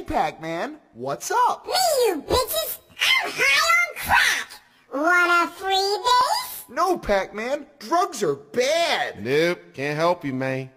Hey, Pac-Man, what's up? Me, you bitches! I'm high on crack! Want a free base? No, Pac-Man, drugs are bad. Nope, can't help you, man.